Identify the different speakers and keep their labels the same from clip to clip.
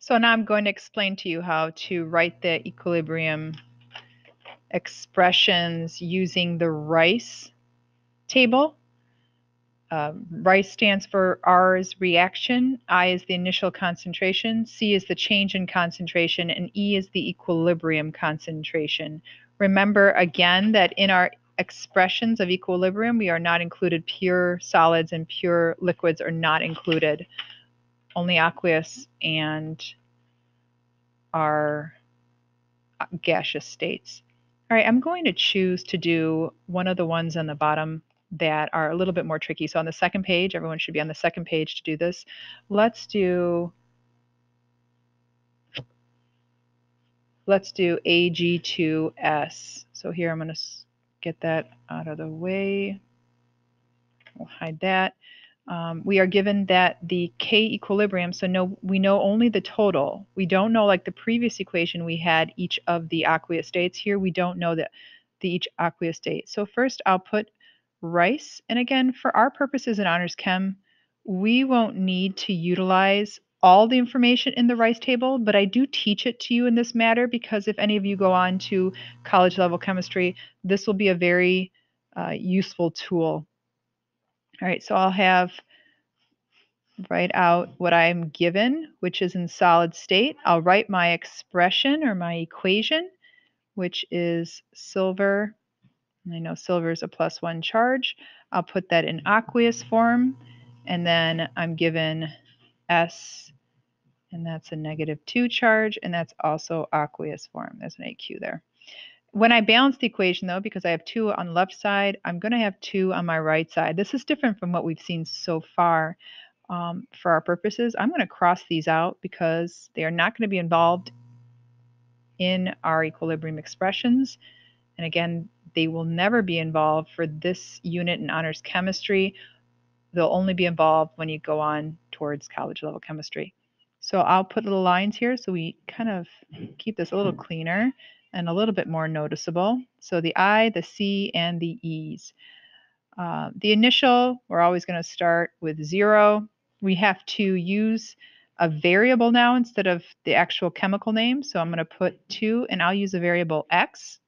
Speaker 1: So now I'm going to explain to you how to write the equilibrium expressions using the RICE table. Uh, RICE stands for R is reaction, I is the initial concentration, C is the change in concentration, and E is the equilibrium concentration. Remember again that in our expressions of equilibrium, we are not included pure solids and pure liquids are not included only aqueous and our uh, gaseous states. All right, I'm going to choose to do one of the ones on the bottom that are a little bit more tricky. So on the second page, everyone should be on the second page to do this. Let's do let's do AG2S. So here I'm going to get that out of the way. We'll hide that um, we are given that the K equilibrium, so no, we know only the total. We don't know, like the previous equation, we had each of the aqueous states. Here we don't know that the each aqueous state. So first I'll put rice, and again, for our purposes in Honors Chem, we won't need to utilize all the information in the rice table, but I do teach it to you in this matter because if any of you go on to college level chemistry, this will be a very uh, useful tool all right, so I'll have write out what I'm given, which is in solid state. I'll write my expression or my equation, which is silver. I know silver is a plus one charge. I'll put that in aqueous form, and then I'm given S, and that's a negative two charge, and that's also aqueous form. There's an AQ there. When I balance the equation, though, because I have two on the left side, I'm going to have two on my right side. This is different from what we've seen so far. Um, for our purposes, I'm going to cross these out because they are not going to be involved in our equilibrium expressions. And again, they will never be involved for this unit in honors chemistry. They'll only be involved when you go on towards college level chemistry. So I'll put little lines here so we kind of keep this a little cleaner and a little bit more noticeable. So the I, the C, and the E's. Uh, the initial, we're always going to start with zero. We have to use a variable now instead of the actual chemical name. So I'm going to put 2, and I'll use a variable x,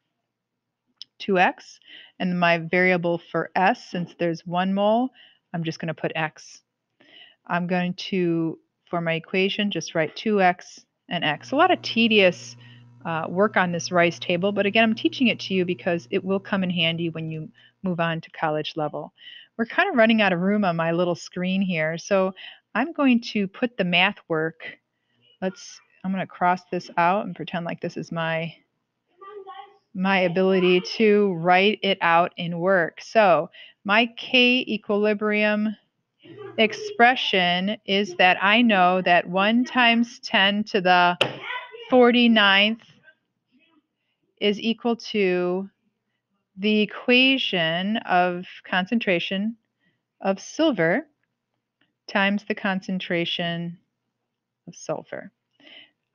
Speaker 1: 2x. And my variable for s, since there's 1 mole, I'm just going to put x. I'm going to, for my equation, just write 2x and x. A lot of tedious uh, work on this rice table, but again, I'm teaching it to you because it will come in handy when you move on to college level. We're kind of running out of room on my little screen here, so I'm going to put the math work. Let's, I'm going to cross this out and pretend like this is my my ability to write it out in work. So my K equilibrium expression is that I know that 1 times 10 to the 49th is equal to the equation of concentration of silver times the concentration of sulfur.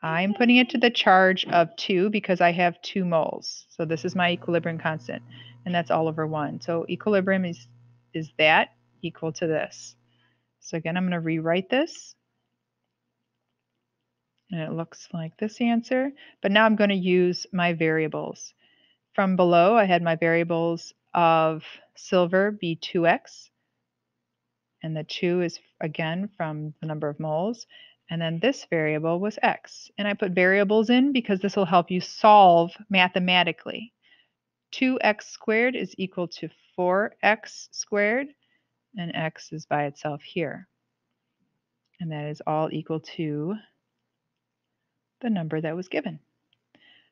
Speaker 1: I'm putting it to the charge of 2 because I have 2 moles. So this is my equilibrium constant, and that's all over 1. So equilibrium is, is that equal to this. So again, I'm going to rewrite this and it looks like this answer. But now I'm going to use my variables. From below, I had my variables of silver be 2x, and the 2 is again from the number of moles. And then this variable was x. And I put variables in because this will help you solve mathematically. 2x squared is equal to 4x squared, and x is by itself here. And that is all equal to the number that was given.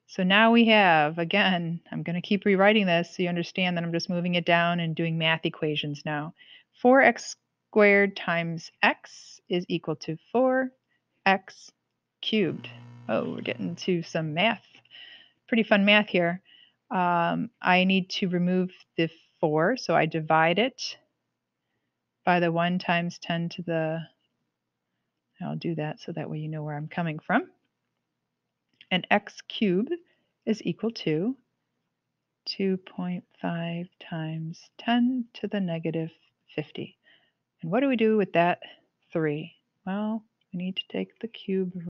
Speaker 1: So now we have, again, I'm going to keep rewriting this so you understand that I'm just moving it down and doing math equations now. 4x squared times x is equal to 4x cubed. Oh, we're getting to some math. Pretty fun math here. Um, I need to remove the 4, so I divide it by the 1 times 10 to the, I'll do that so that way you know where I'm coming from and x cubed is equal to 2.5 times 10 to the negative 50. And what do we do with that 3? Well, we need to take the cube